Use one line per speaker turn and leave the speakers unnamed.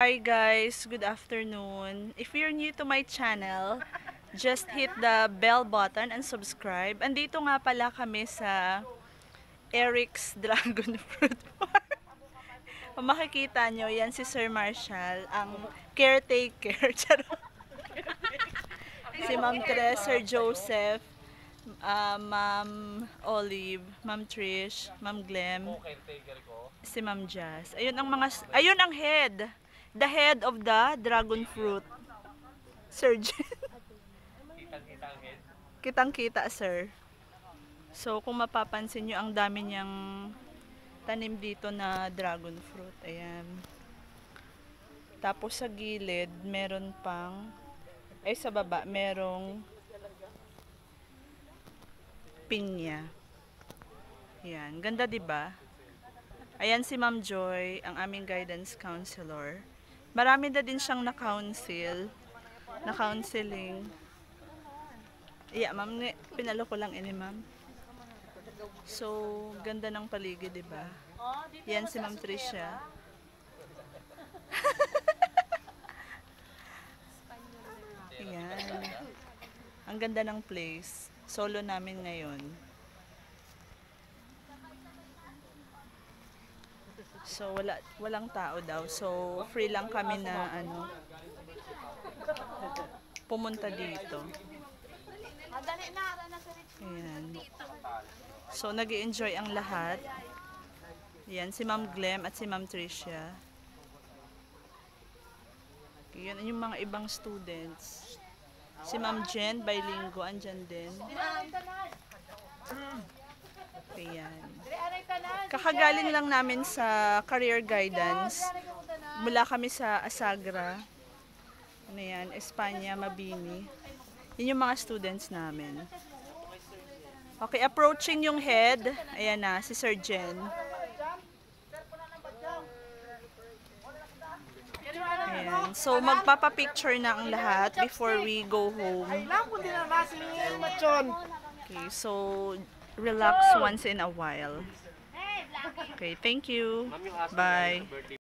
Hi guys, good afternoon. If you're new to my channel, just hit the bell button and subscribe. Andito nga pala kami sa Eric's Dragon Fruit Farm. Kung makikita nyo, yan si Sir Marshall, ang caretaker. Si Ma'am Tres, Sir Joseph, ah, Ma'am Olive, Ma'am Trish, Ma'am Glem, si Ma'am Jazz. Ayun ang mga ayun ang head. The head of the dragon fruit. Surgeon. Kitang-kita, sir. So, kung mapapansin nyo, ang dami niyang tanim dito na dragon fruit. Ayan. Tapos sa gilid, meron pang ay sa baba, merong pinya. Ayan. Ganda, ba? Ayan si Ma'am Joy, ang aming guidance counselor. Marami na din siyang na-counsel, na-counseling. Iya, ma'am, ni- pinalo ko lang ini, ma'am. So, ganda ng paligid, 'di ba? Yan si Ma'am Tricia. Ayan. Ang ganda ng place. Solo namin ngayon. So wala walang tao daw. So free lang kami na ano pumunta dito. Ayan. So nag enjoy ang lahat. Yan si Ma'am Glem at si Ma'am Tricia. Yan yung mga ibang students. Si Ma'am Jen, bilingo, andyan din. Ayan. Kakagaling lang namin sa career guidance. Mula kami sa Asagra. Ano yan? Espanya, Mabini. Yun yung mga students namin. Okay, approaching yung head. Ayan na, si Sir Jen. Ayan. So, magpapapicture na ang lahat before we go home. Okay, so relax once in a while. Okay, thank you. Bye.